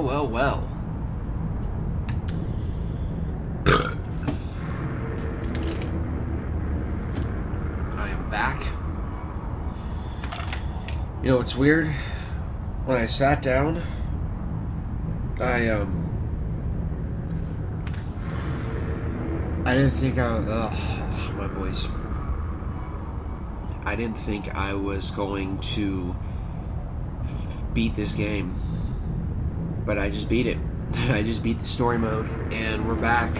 Well, well, well. I am back. You know what's weird? When I sat down, I, um. I didn't think I. Ugh, my voice. I didn't think I was going to beat this game. But I just beat it. I just beat the story mode, and we're back.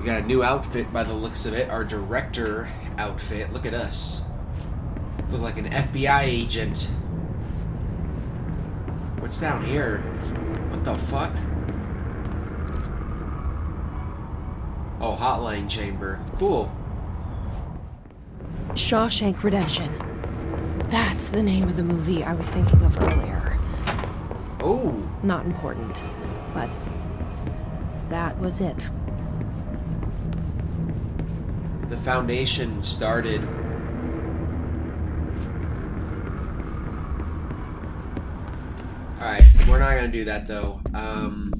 We got a new outfit by the looks of it. Our director outfit. Look at us. Look like an FBI agent. What's down here? What the fuck? Oh, hotline chamber. Cool. Shawshank Redemption. That's the name of the movie I was thinking of earlier. Oh, Not important, but that was it. the foundation started. Alright, we're not gonna do that though. Um,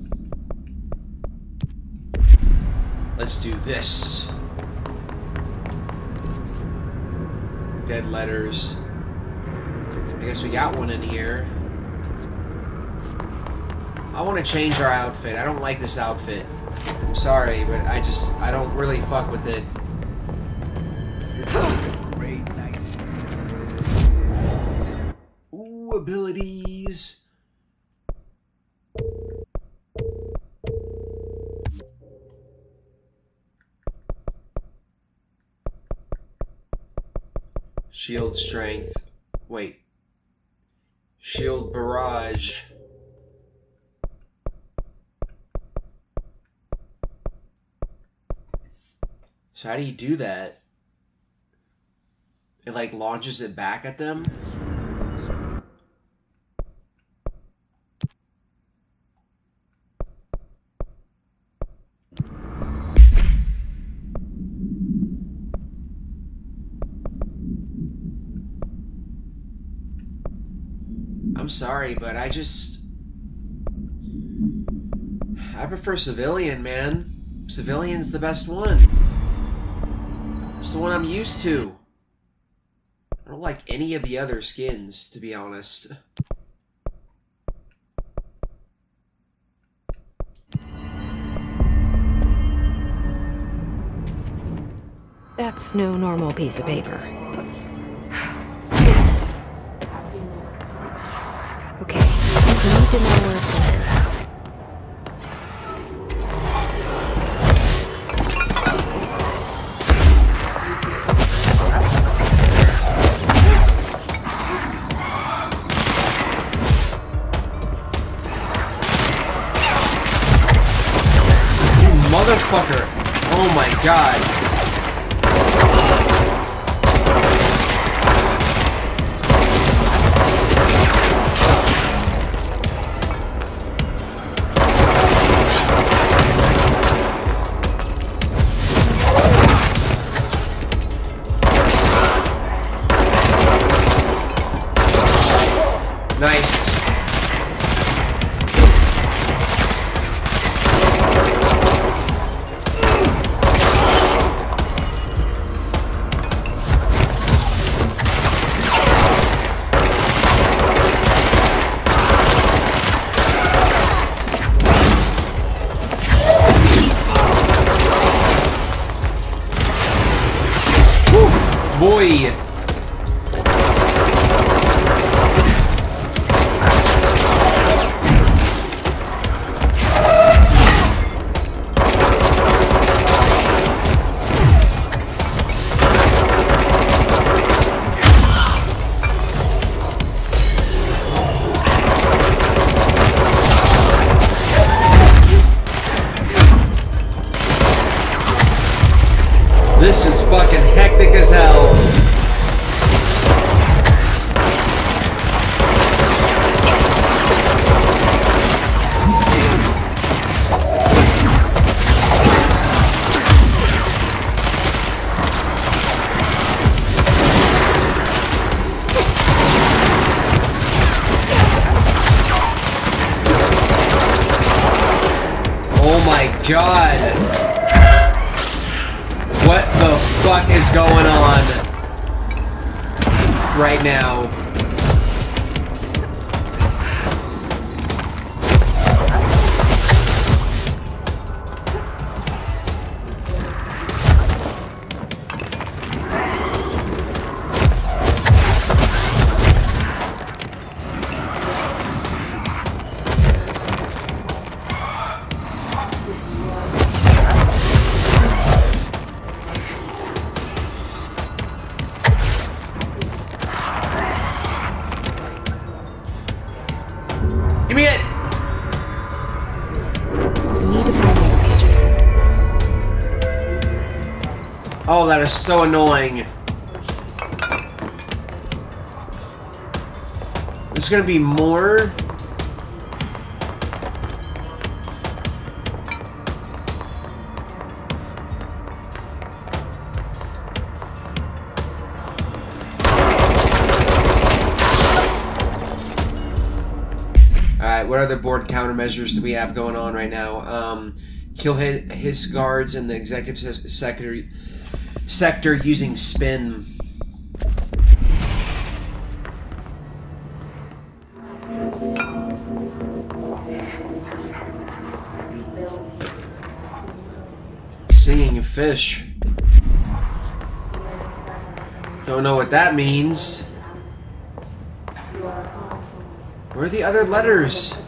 let's do this. Dead letters. I guess we got one in here. I want to change our outfit. I don't like this outfit. I'm sorry, but I just I don't really fuck with it. Ooh, abilities. Shield strength. Wait. Shield barrage. So how do you do that? It like launches it back at them? I'm sorry, but I just. I prefer civilian, man. Civilian's the best one. It's the one I'm used to. I don't like any of the other skins, to be honest. That's no normal piece of paper. boy. So annoying. There's gonna be more. Alright, what other board countermeasures do we have going on right now? Um, kill Hiss, Hiss guards and the executive se- sector, using spin. Singing a fish. Don't know what that means. Where are the other letters?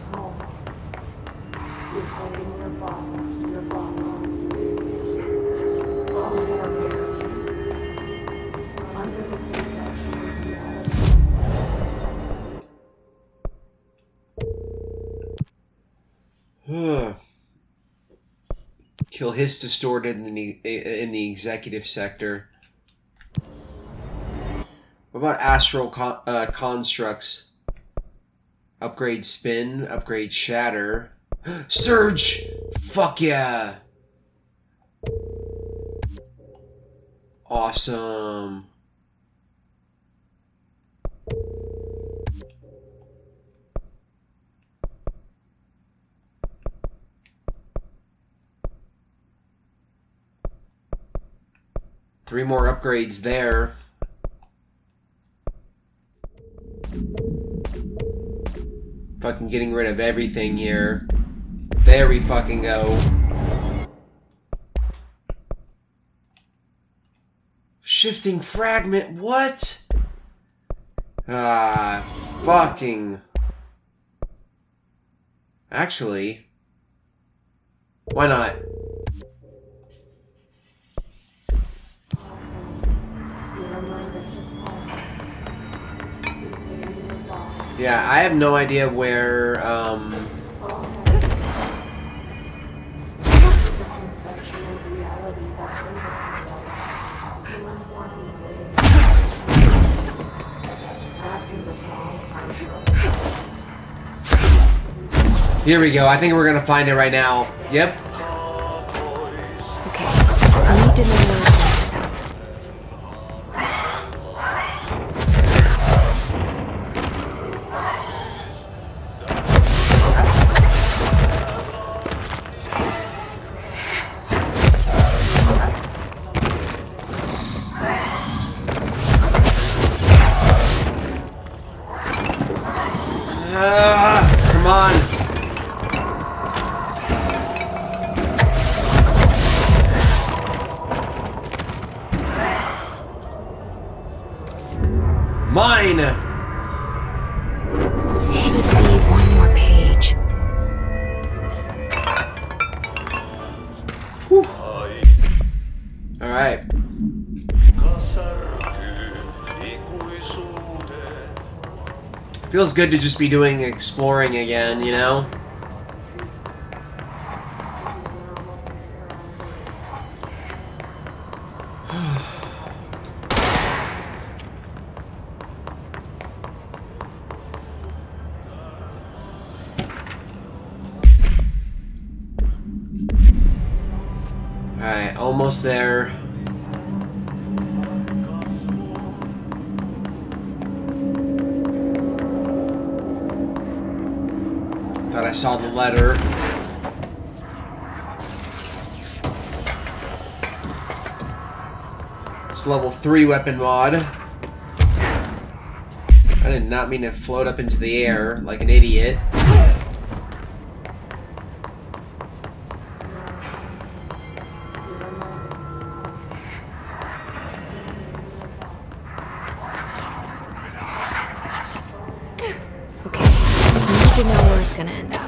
Kill Hiss distorted in the in the executive sector. What about astral con- uh, constructs? Upgrade spin, upgrade shatter. Surge! Fuck yeah! Awesome. Three more upgrades there. Fucking getting rid of everything here. There we fucking go. Shifting fragment, what? Ah, fucking. Actually, why not? Yeah, I have no idea where, um... Here we go. I think we're gonna find it right now. Yep. Good to just be doing exploring again, you know? 3 weapon mod. I did not mean to float up into the air like an idiot. Okay, I need to know where it's gonna end up.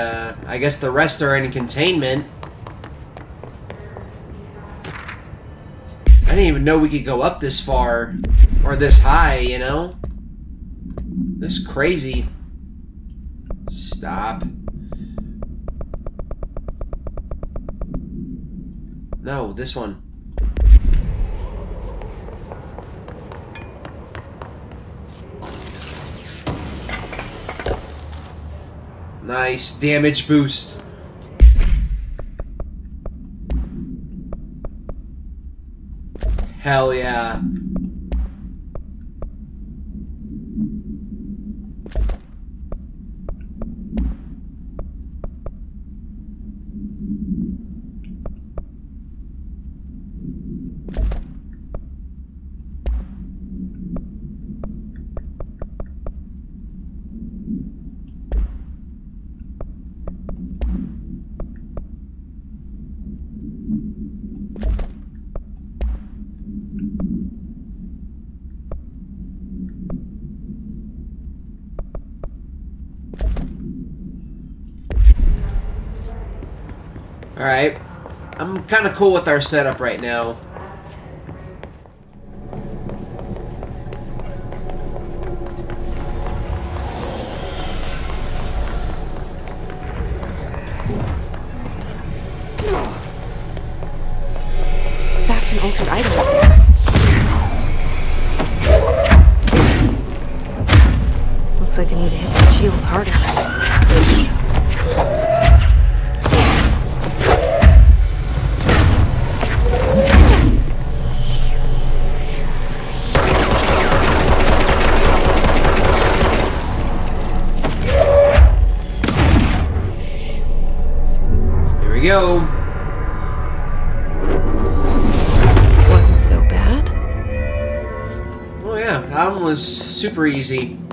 Uh, I guess the rest are in containment. I didn't even know we could go up this far. Or this high, you know? This is crazy. Stop. No, this one. Nice damage boost. Hell yeah. Alright. I'm kind of cool with our setup right now. That's an altered item. Looks like I need to hit that shield harder. Was super easy.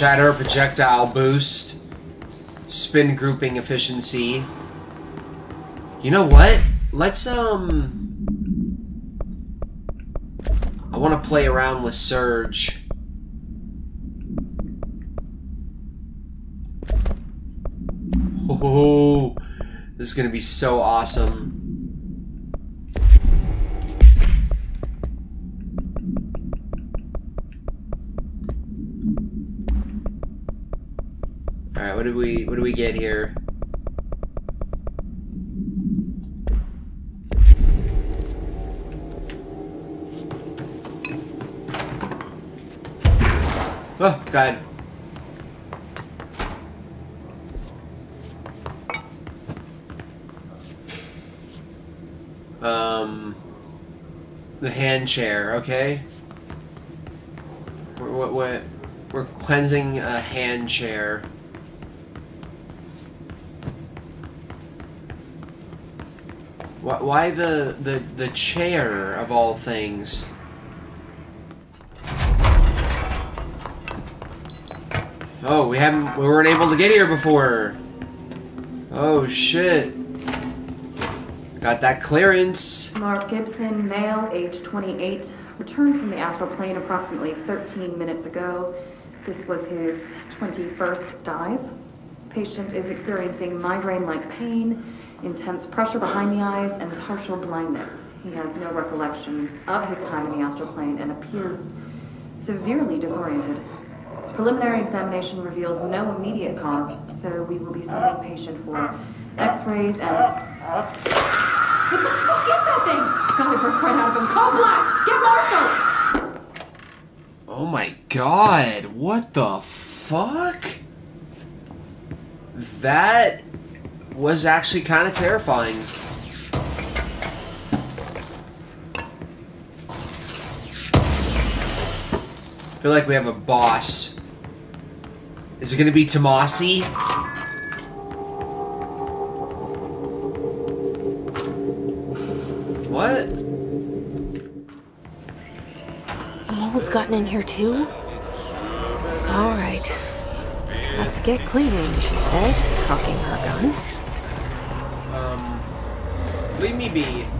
Shatter projectile boost. Spin grouping efficiency. You know what? Let's, um... I want to play around with Surge. Oh, this is gonna be so awesome. Do we what do we get here? Oh, God. Um, the hand chair, okay? We're, what, what, we're cleansing a hand chair. Why, why the, the, the chair, of all things? Oh, we haven't, we weren't able to get here before. Oh, shit. Got that clearance. Mark Gibson, male, age 28, returned from the astral plane approximately 13 minutes ago. This was his 21st dive. Patient is experiencing migraine-like pain, intense pressure behind the eyes, and partial blindness. He has no recollection of his time in the astral plane and appears severely disoriented. Preliminary examination revealed no immediate cause, so we will be sending patient for x-rays and... What the fuck is that thing? Family burst right out of him. Call Black! Get Marshall! Oh my god, what the fuck? That was actually kind of terrifying. I feel like we have a boss. Is it gonna be Tommasi? What? Mold's gotten in here too? Alright. Let's get cleaning, she said, cocking her gun. Um, leave me be.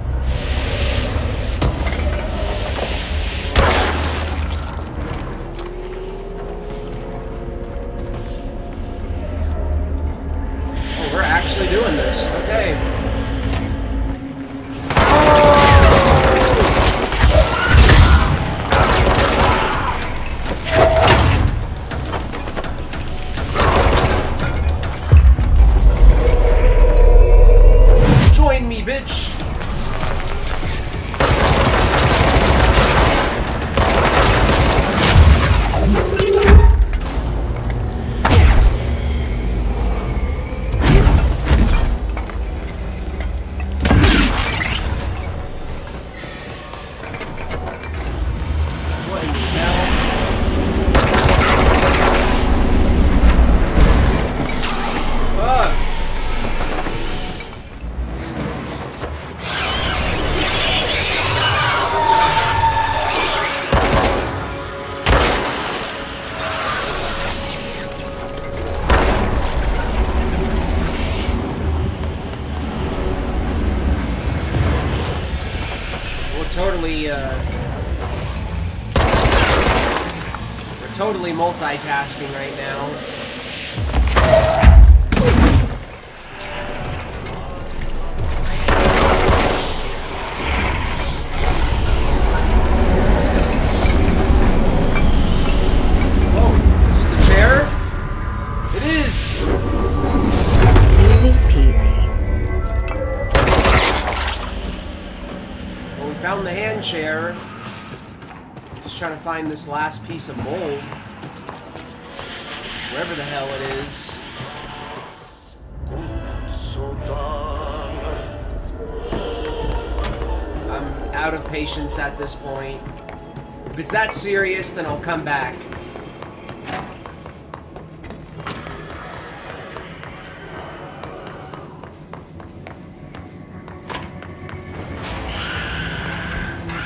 Hand chair. Just trying to find this last piece of mold. It's that serious, then I'll come back.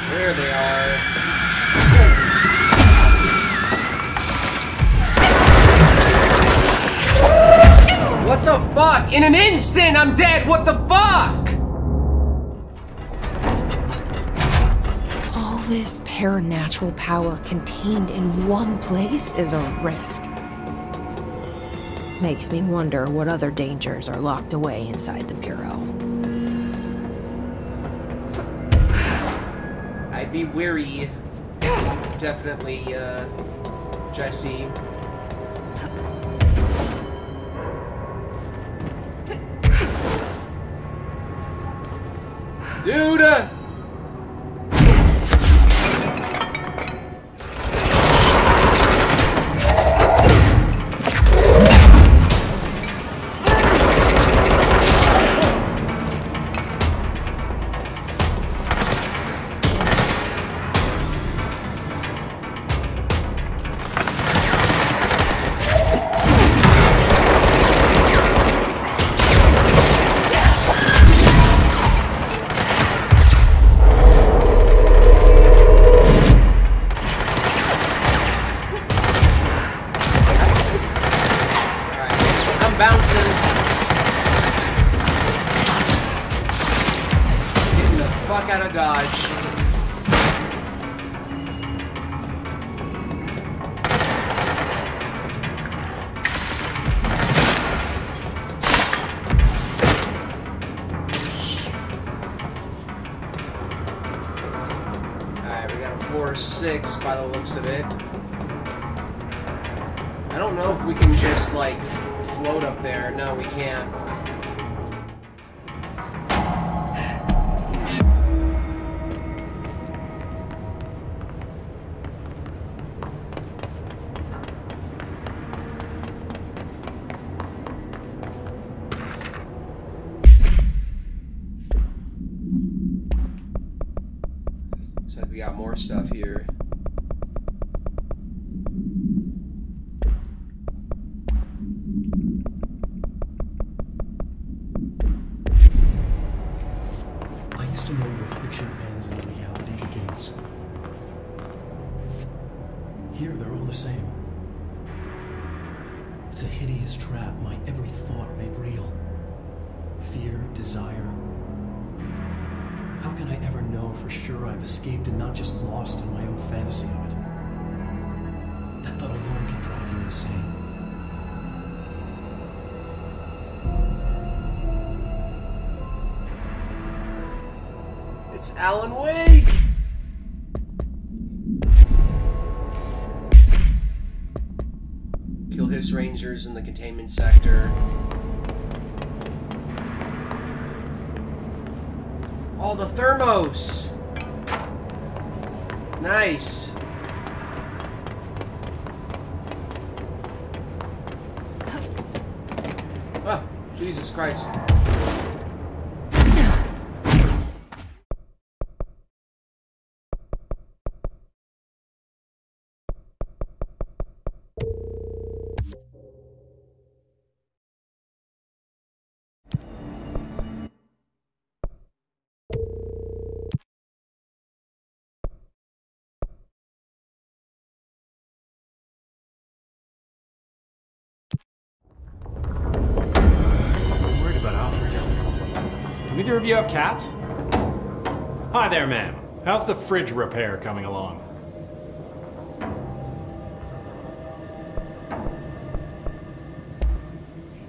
There they are. What the fuck? In an instant, I'm dead. What the this paranatural power contained in one place is a risk. Makes me wonder what other dangers are locked away inside the Bureau. I'd be weary. Definitely, uh, Jesse. Dude! In the containment sector. Oh, the thermos! Nice. Oh, Jesus Christ. Of you have cats? Hi there, ma'am. How's the fridge repair coming along?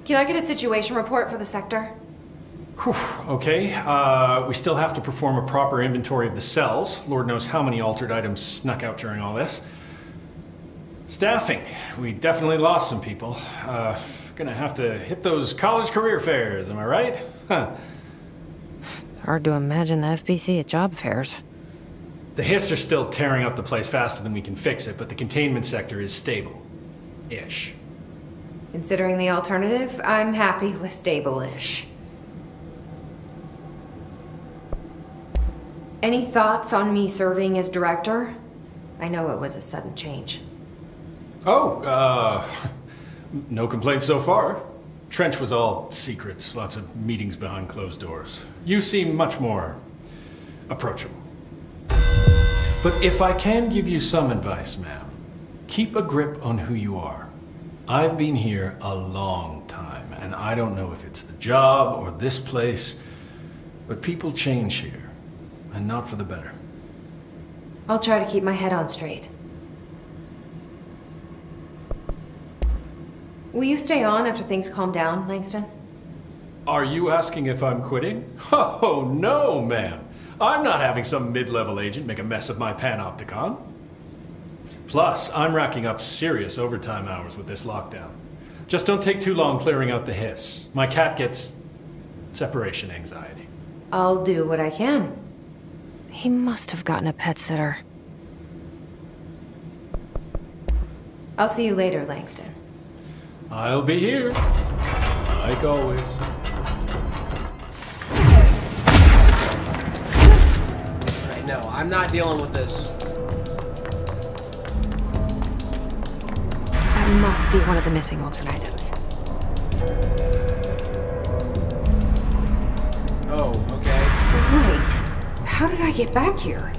Can I get a situation report for the sector? Okay, uh, we still have to perform a proper inventory of the cells. Lord knows how many altered items snuck out during all this. Staffing. We definitely lost some people. Uh, gonna have to hit those college career fairs, am I right? Huh. Hard to imagine the FBC at job fairs. The Hiss are still tearing up the place faster than we can fix it, but the containment sector is stable. Ish. Considering the alternative, I'm happy with stable-ish. Any thoughts on me serving as director? I know it was a sudden change. Oh, uh, no complaints so far. Trench was all secrets, lots of meetings behind closed doors. You seem much more approachable. But if I can give you some advice, ma'am, keep a grip on who you are. I've been here a long time, and I don't know if it's the job or this place, but people change here, and not for the better. I'll try to keep my head on straight. Will you stay on after things calm down, Langston? Are you asking if I'm quitting? Oh, no, ma'am. I'm not having some mid level agent make a mess of my panopticon. Plus, I'm racking up serious overtime hours with this lockdown. Just don't take too long clearing out the hiss. My cat gets separation anxiety. I'll do what I can. He must have gotten a pet sitter. I'll see you later, Langston. I'll be here, like always. Right, no, I'm not dealing with this. That must be one of the missing alternate items. Oh, okay. Wait, how did I get back here?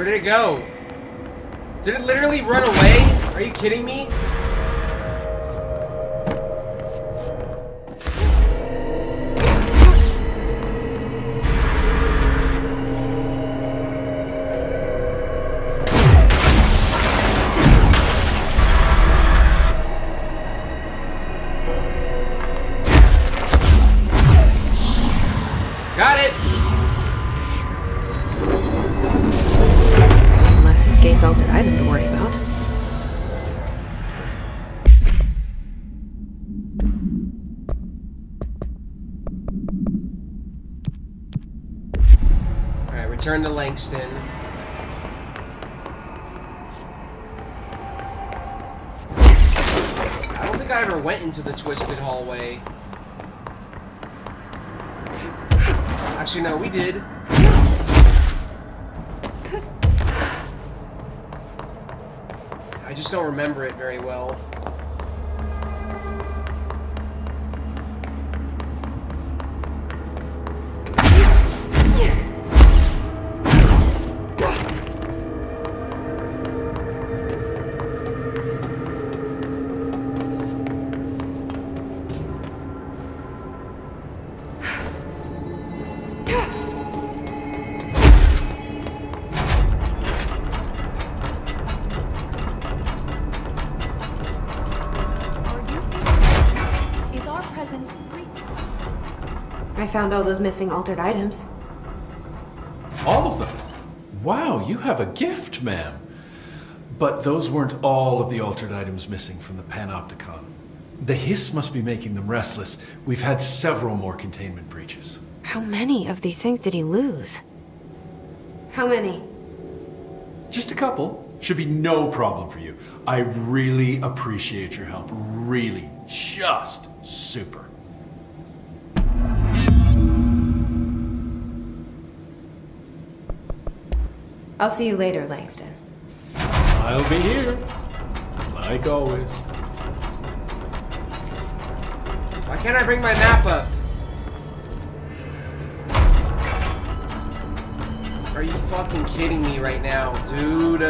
Where did it go? Did it literally run away? Are you kidding me? Langston. I don't think I ever went into the twisted hallway. Actually, no, we did. I just don't remember it very well. Found all those missing altered items. All of them? Wow, you have a gift, ma'am. But those weren't all of the altered items missing from the Panopticon. The hiss must be making them restless. We've had several more containment breaches. How many of these things did he lose? How many? Just a couple. Should be no problem for you. I really appreciate your help. Really. Just super. I'll see you later, Langston. I'll be here. Like always. Why can't I bring my map up? Are you fucking kidding me right now, dude?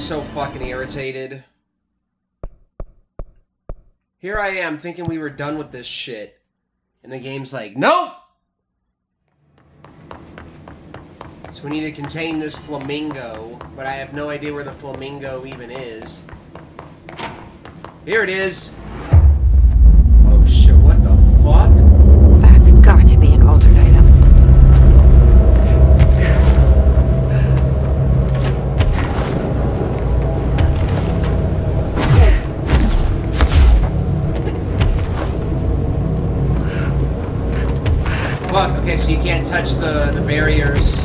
So fucking irritated. Here I am thinking we were done with this shit. And the game's like, nope! So we need to contain this flamingo, but I have no idea where the flamingo even is. Here it is! Oh shit, what the fuck? So you can't touch the, the barriers.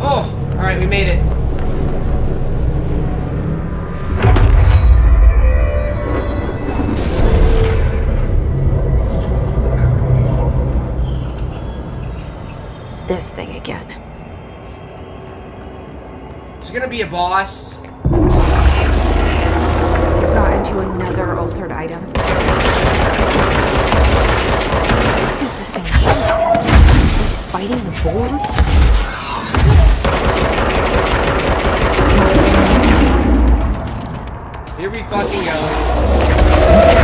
Oh, alright, we made it. This thing again. Is it gonna be a boss? Into another altered item. What does this thing hate? Is it fighting the board? Here we fucking go.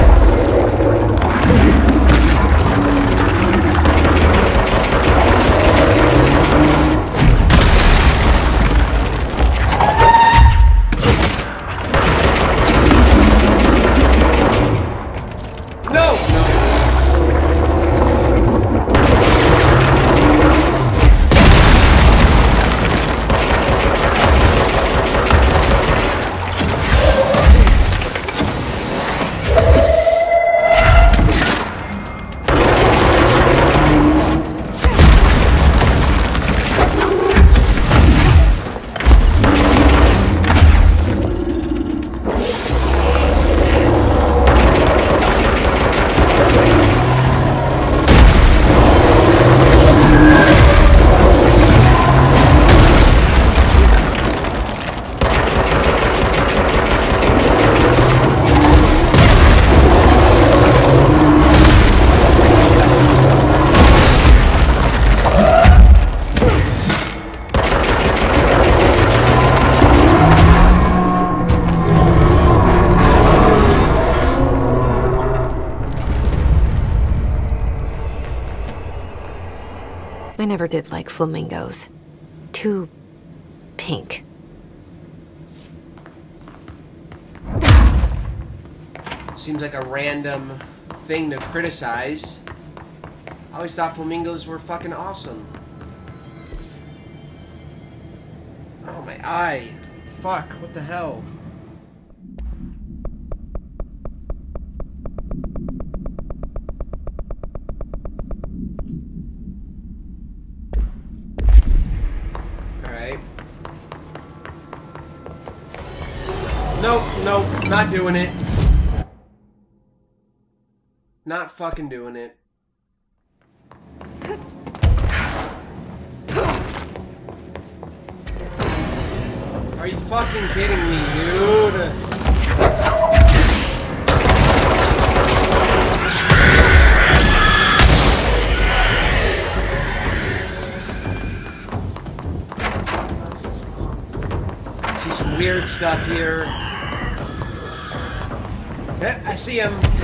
Like flamingos. Too pink. seems like a random thing to criticize. I always thought flamingos were fucking awesome. Oh, my eye. Fuck, what the hell? Alright. Nope, nope, not doing it. Not fucking doing it. Are you fucking kidding me, dude? See some weird stuff here. I see him.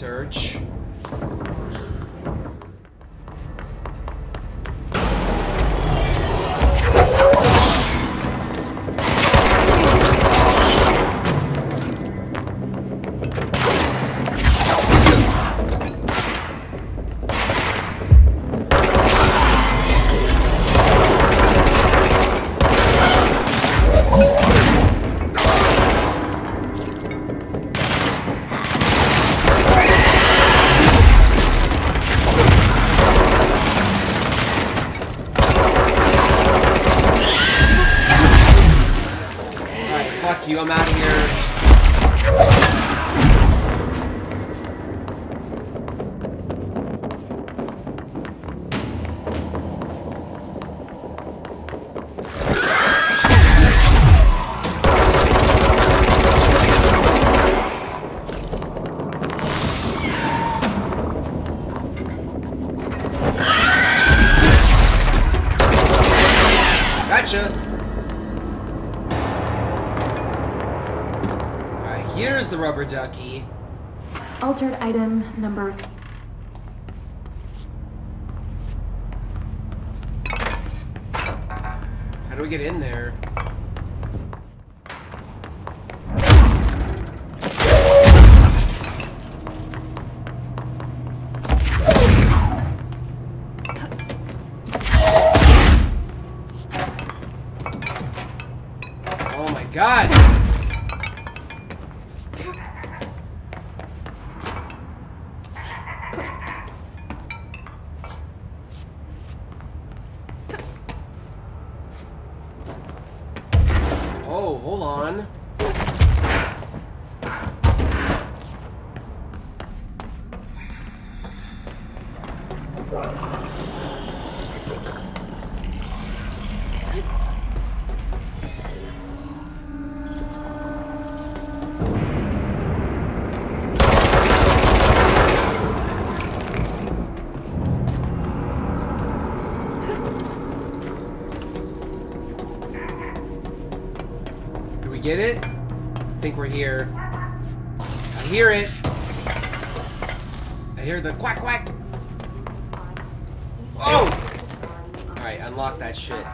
Be rubber ducky. Altered item number. Get it? I think we're here. I hear it. I hear the quack quack. Oh! Alright, unlock that shit.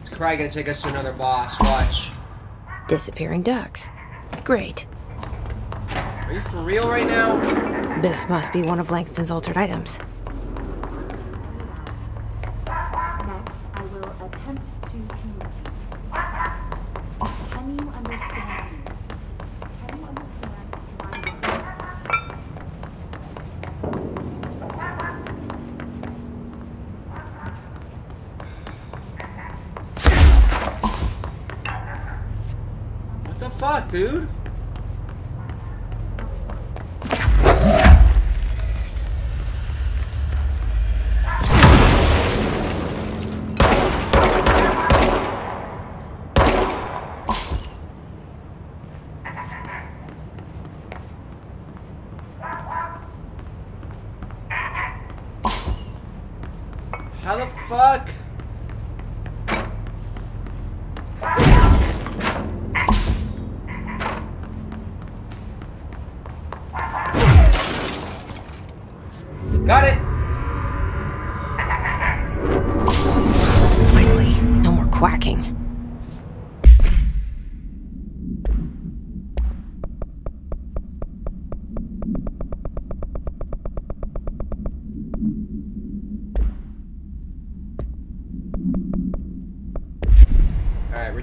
It's probably gonna take us to another boss. Watch. Disappearing ducks. Great. Are you for real right now? This must be one of Langston's altered items. Next, I will attempt to communicate. Can you understand me? Can you understand my words? What the fuck, dude?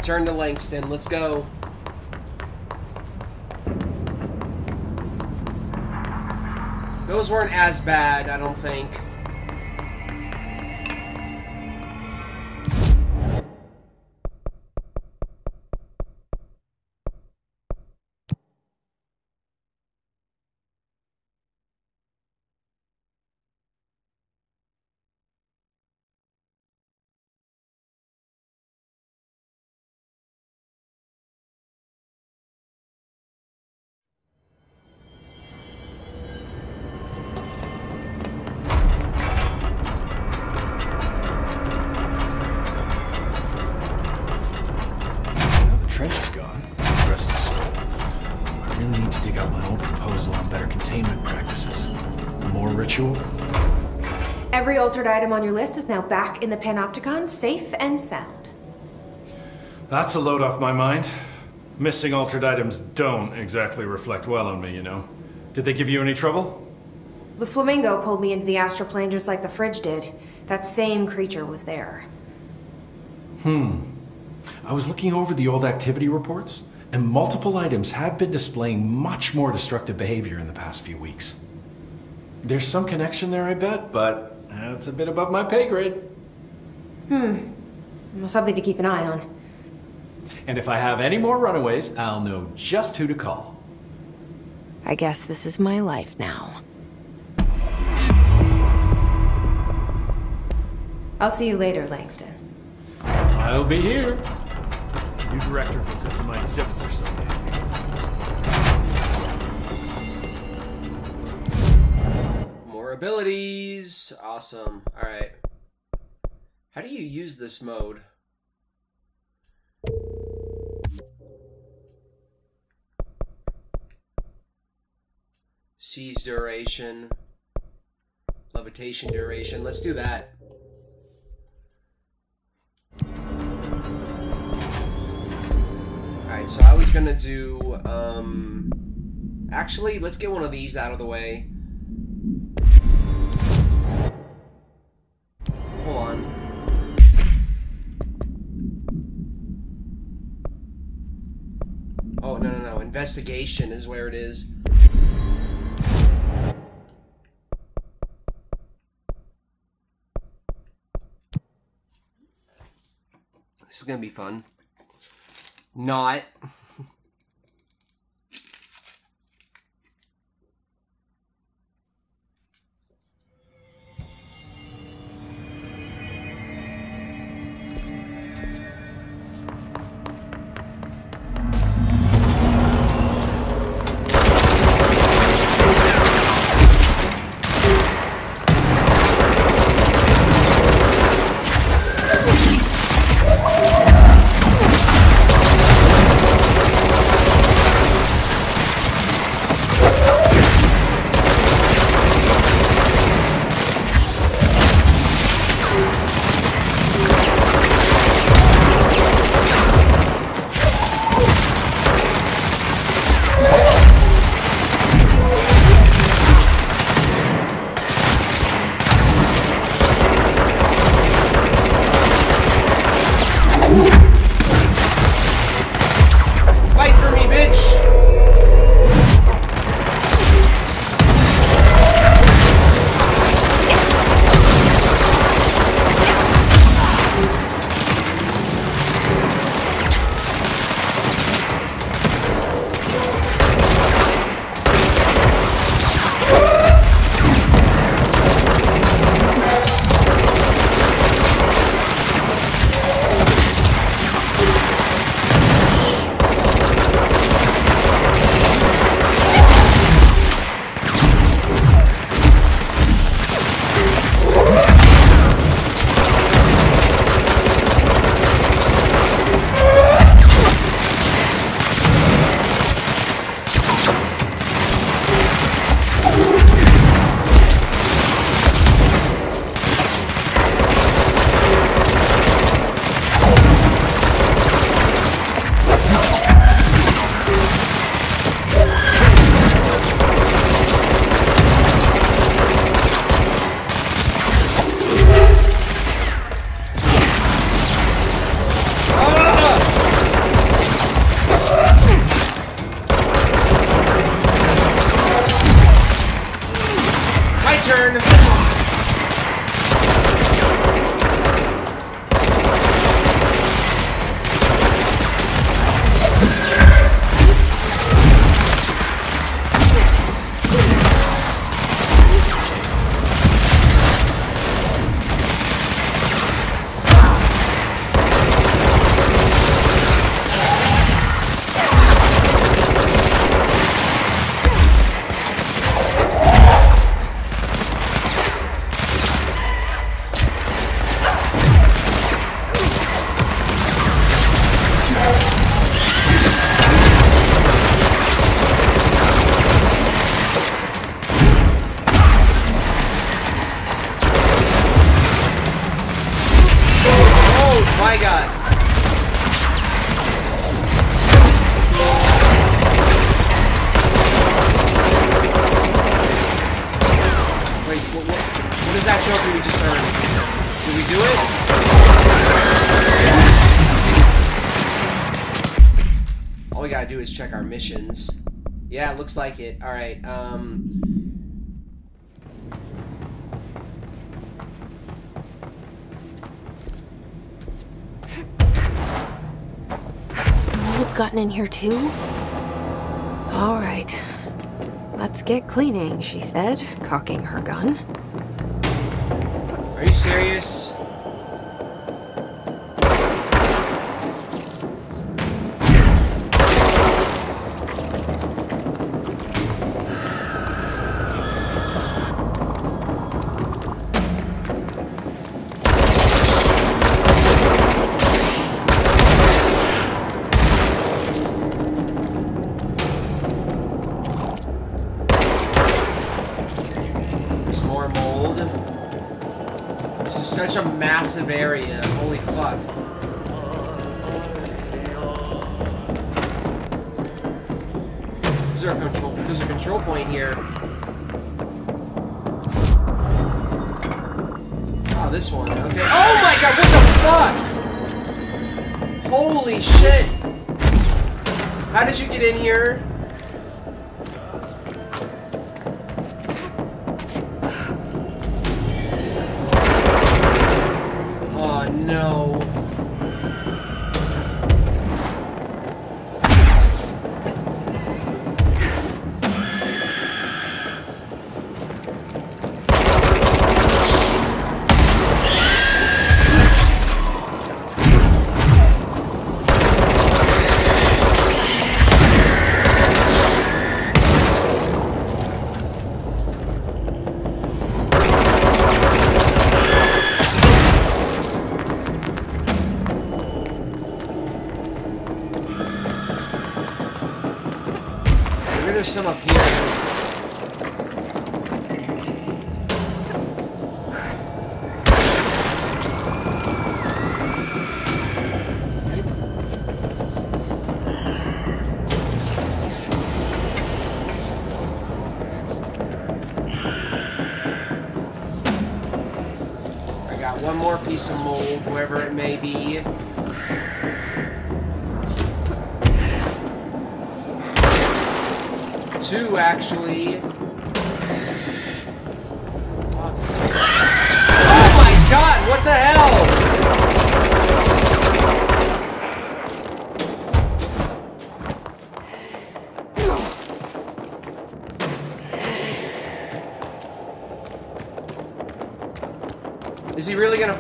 Return to Langston. Let's go. Those weren't as bad, I don't think. Proposal on better containment practices. More ritual? Every altered item on your list is now back in the Panopticon, safe and sound. That's a load off my mind. Missing altered items don't exactly reflect well on me, you know. Did they give you any trouble? The flamingo pulled me into the astral plane just like the fridge did. That same creature was there. Hmm. I was looking over the old activity reports, and multiple items have been displaying much more destructive behavior in the past few weeks. There's some connection there, I bet, but that's a bit above my pay grade. Hmm. Well, something to keep an eye on. And if I have any more runaways, I'll know just who to call. I guess this is my life now. I'll see you later, Langston. I'll be here. New director visits my exhibits or something. More abilities. Awesome. All right. How do you use this mode? Seize duration. Levitation duration. Let's do that. Alright, so I was gonna do, um... Actually, let's get one of these out of the way. Hold on. Oh, no, no, no. Investigation is where it is. This is gonna be fun. Not. Looks like it. Alright, um... Mold's gotten in here too? All right. Let's get cleaning, she said, cocking her gun. Are you serious? Such a massive area. Holy fuck. There's a control. There's a control point here. Oh, this one. Okay. Oh my god! What the fuck? Holy shit! How did you get in here?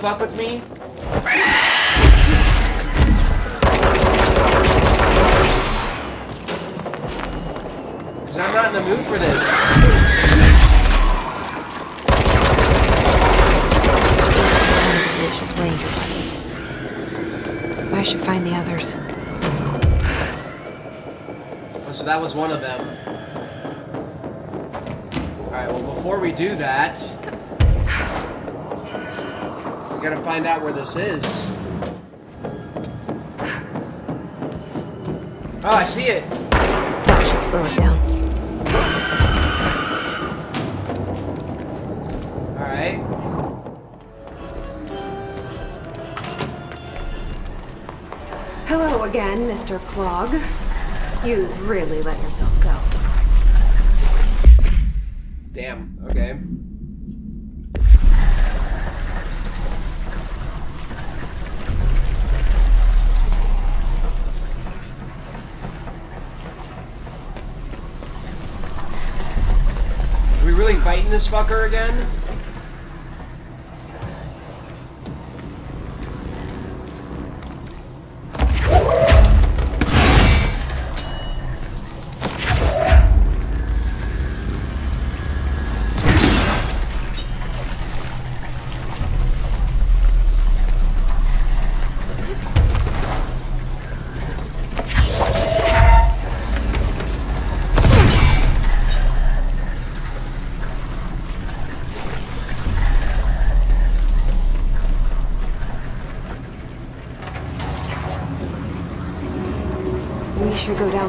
Fuck with me? Because I'm not in the mood for this. Ranger buddies. I should find the others. Oh, so that was one of them. Alright, well, before we do that, gotta find out where this is. Oh, I see it. That should slow it down. Alright. Hello again, Mr. Clog. You've really let yourself go. Damn, okay. Are we really fighting this fucker again?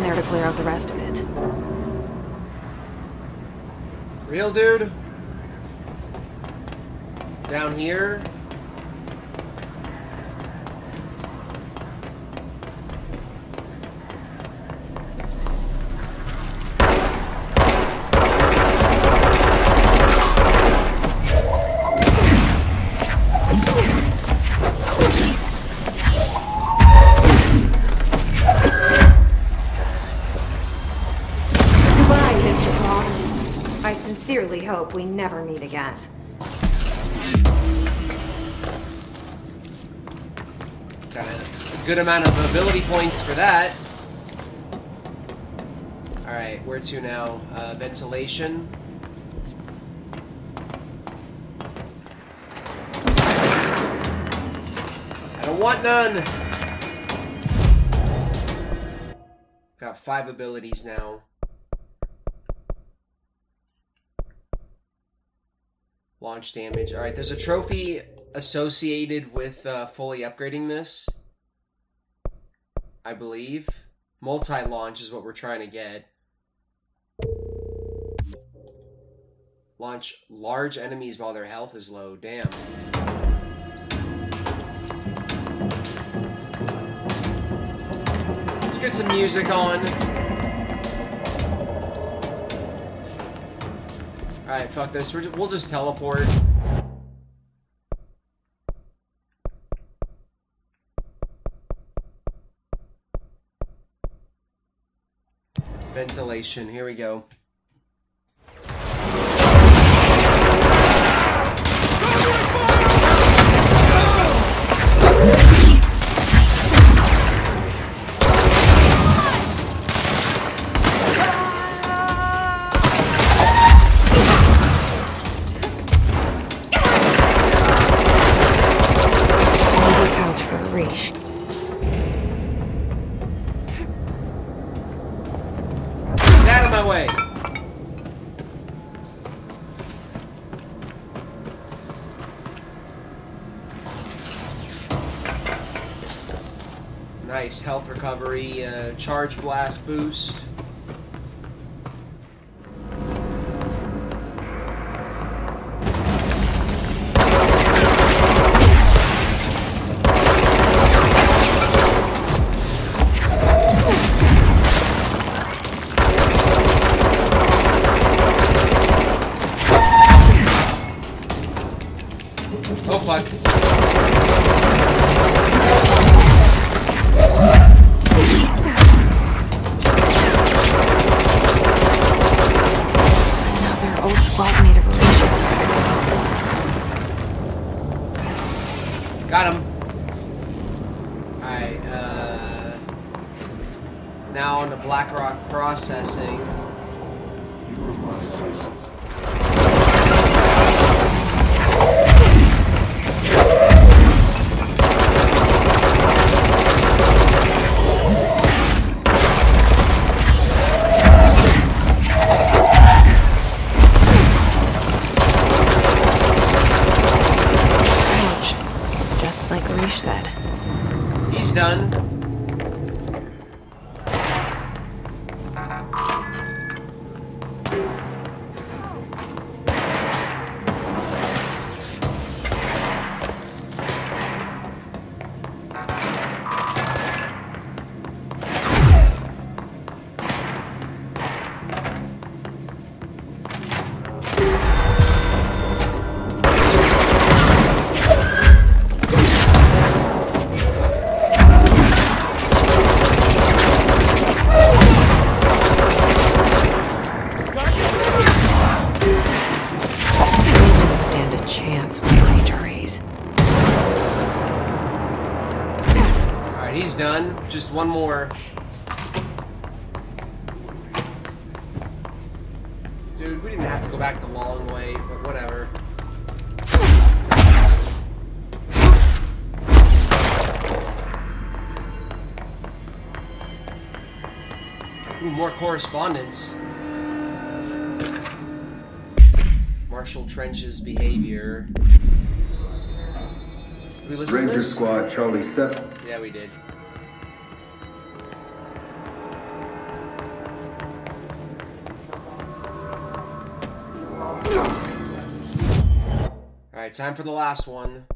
There to clear out we never meet again. Got a good amount of ability points for that. Alright, where to now? Uh, ventilation. I don't want none! Got five abilities now. Launch damage. Alright, there's a trophy associated with uh, fully upgrading this. I believe. Multi launch is what we're trying to get. Launch large enemies while their health is low. Damn. Let's get some music on. Alright, fuck this. We'll just teleport. Ventilation. Here we go. Nice health recovery, uh, charge blast boost. He's done. Just one more. Dude, we didn't have to go back the long way, but whatever. Ooh, more correspondence. Marshall Trench's behavior. Did we listen to Ranger? Squad Charlie 7. Yeah, we did. Time for the last one.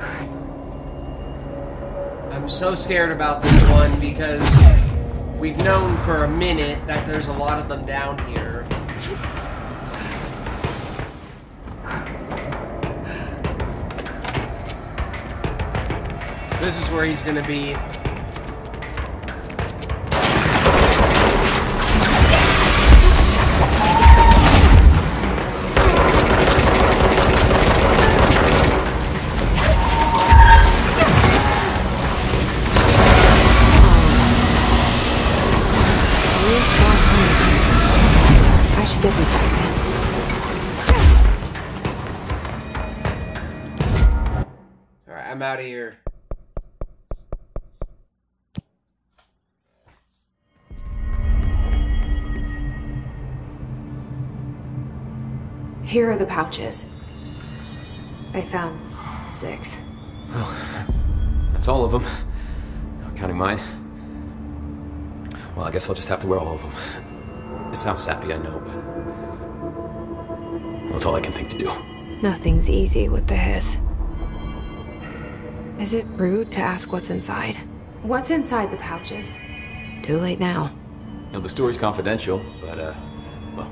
I'm so scared about this one because we've known for a minute that there's a lot of them down here. This is where he's gonna be. Get these back. Alright, I'm out of here. Here are the pouches. I found six. That's all of them. Not counting mine. Well, I guess I'll just have to wear all of them. It sounds sappy, I know, but... That's all I can think to do. Nothing's easy with the hiss. Is it rude to ask what's inside? What's inside the pouches? Too late now. Now, the story's confidential, but, uh... Well,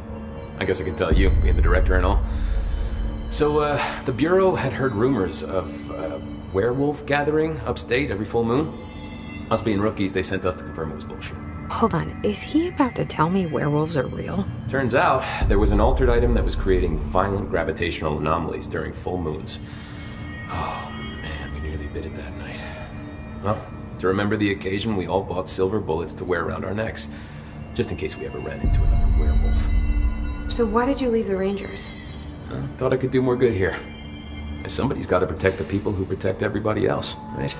I guess I can tell you, being the director and all. So, uh, the Bureau had heard rumors of a werewolf gathering upstate every full moon. Us being rookies, they sent us to confirm it was bullshit. Hold on, is he about to tell me werewolves are real? Turns out, there was an altered item that was creating violent gravitational anomalies during full moons. Oh, man, we nearly bit it that night. Well, to remember the occasion, we all bought silver bullets to wear around our necks, just in case we ever ran into another werewolf. So why did you leave the Rangers? Uh, thought I could do more good here. Somebody's got to protect the people who protect everybody else, right?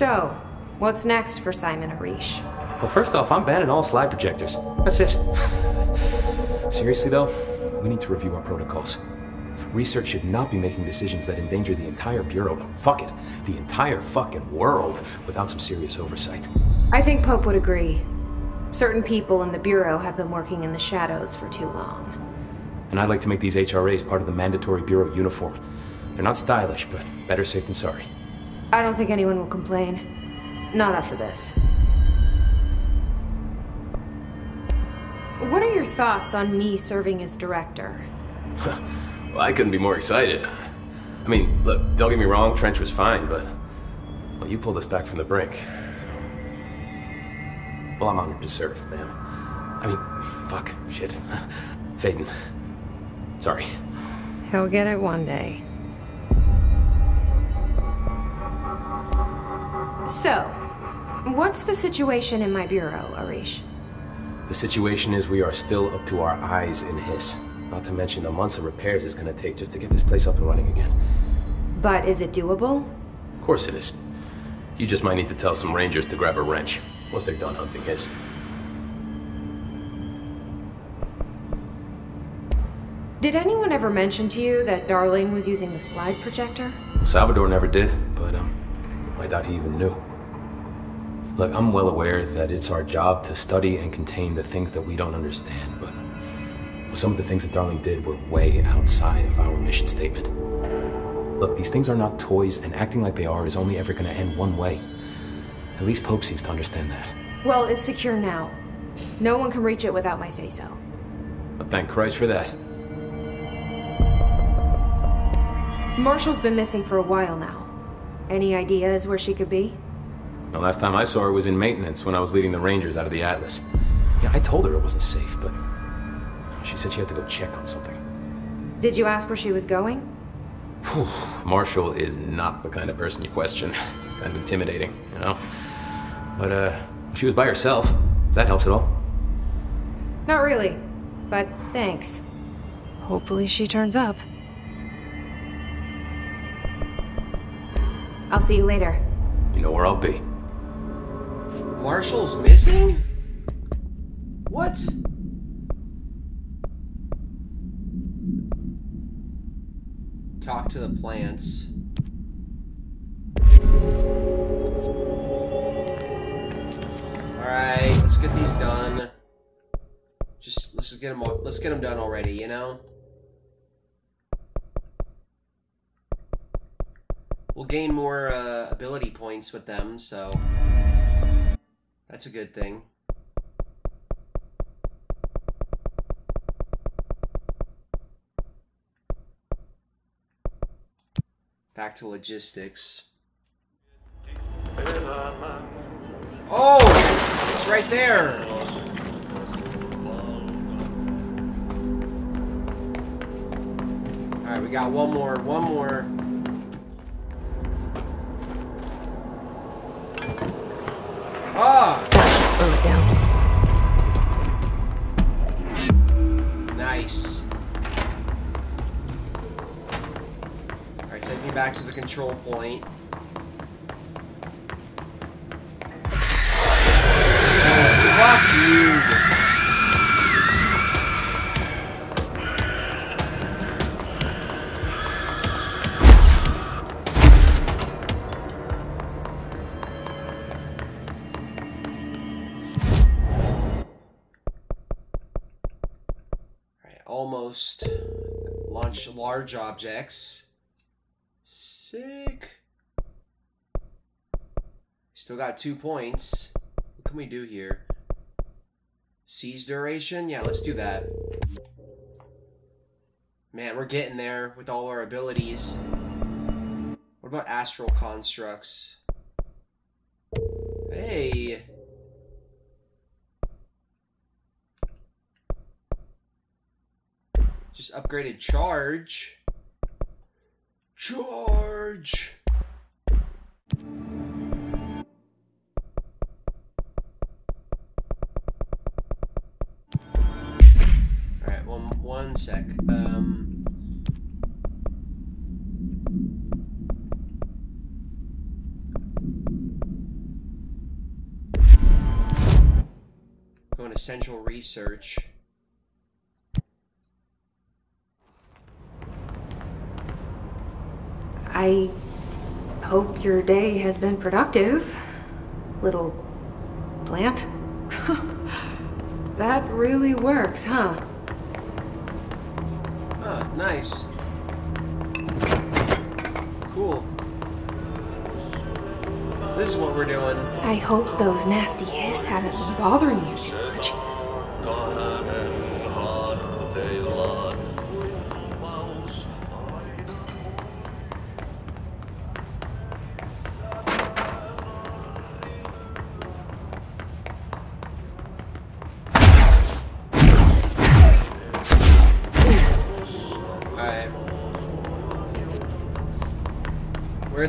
So, what's next for Simon Arish? Well, first off, I'm banning all slide projectors. That's it. Seriously, though, we need to review our protocols. Research should not be making decisions that endanger the entire Bureau, fuck it, the entire fucking world, without some serious oversight. I think Pope would agree. Certain people in the Bureau have been working in the shadows for too long. And I'd like to make these HRAs part of the mandatory Bureau uniform. They're not stylish, but better safe than sorry. I don't think anyone will complain. Not after this. What are your thoughts on me serving as director? Well, I couldn't be more excited. I mean, look, don't get me wrong, Trench was fine, but well, you pulled us back from the brink. So. Well, I'm honored to serve, man. I mean, fuck, shit. Faden. Sorry. He'll get it one day. So, what's the situation in my bureau, Arish? The situation is we are still up to our eyes in Hiss. Not to mention the months of repairs it's gonna take just to get this place up and running again. But is it doable? Of course it is. You just might need to tell some rangers to grab a wrench once they're done hunting Hiss. Did anyone ever mention to you that Darling was using the slide projector? Salvador never did, but um, doubt he even knew. Look, I'm well aware that it's our job to study and contain the things that we don't understand, but some of the things that Darling did were way outside of our mission statement. Look, these things are not toys, and acting like they are is only ever going to end one way. At least Pope seems to understand that. Well, it's secure now. No one can reach it without my say-so. But thank Christ for that. Marshall's been missing for a while now. Any ideas where she could be? The last time I saw her was in maintenance when I was leading the Rangers out of the Atlas. Yeah, I told her it wasn't safe, but she said she had to go check on something. Did you ask where she was going? Whew. Marshall is not the kind of person you question. kind of intimidating, you know? But, uh, she was by herself. If that helps at all. Not really, but thanks. Hopefully she turns up. I'll see you later. You know where I'll be. Marshall's missing? What? Talk to the plants. Alright, let's get these done. Just, let's just get them, let's get them done already, you know? We'll gain more uh, ability points with them, so that's a good thing. Back to logistics. Oh! It's right there! Alright, we got one more, one more. Slow it down. Nice. Alright, take me back to the control point. Oh, fuck you! Large objects. Sick. Still got two points. What can we do here? Seize duration? Yeah, let's do that. Man, we're getting there with all our abilities. What about astral constructs? Hey. Just upgraded charge. Charge. Alright, one one sec. Um Going to central research. I hope your day has been productive, little plant. that really works, huh? Ah, nice. Cool. This is what we're doing. I hope those nasty hiss haven't been bothering you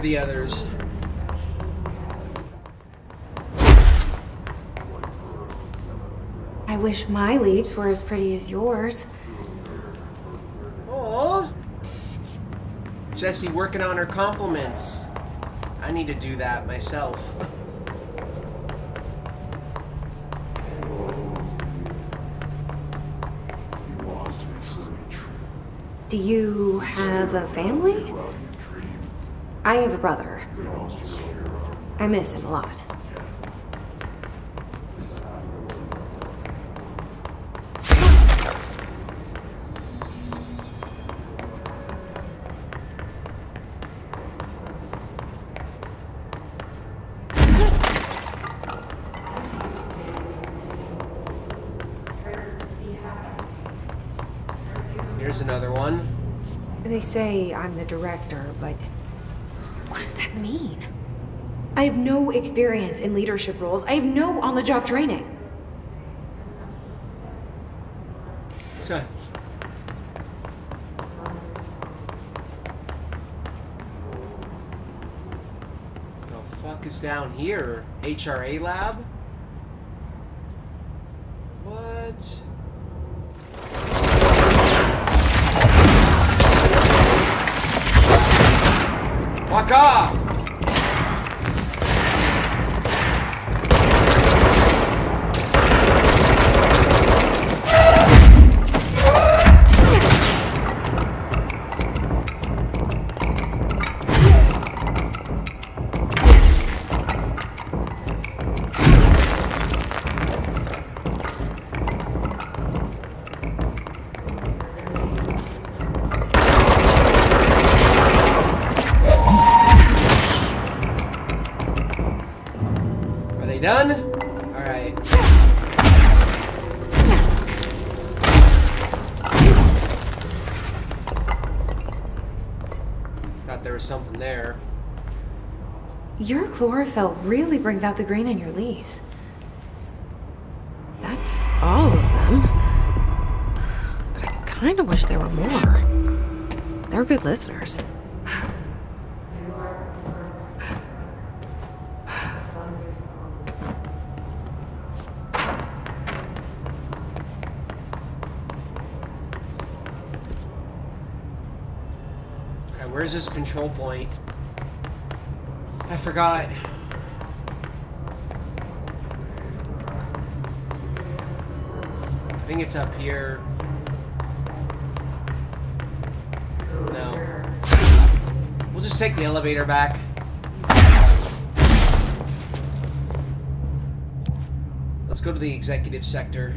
the others? I wish my leaves were as pretty as yours. Aww. Jesse working on her compliments. I need to do that myself. Do you have a family? I have a brother. I miss him a lot. Here's another one. They say I'm the director, but I have no experience in leadership roles. I have no on the job training. Huh. The fuck is down here? HRA lab? What? Fuck off! Chlorophyll really brings out the green in your leaves. That's all of them. But I kind of wish there were more. they're good listeners. Okay, where's this control point? Forgot. I think it's up here. No. We'll just take the elevator back. Let's go to the executive sector.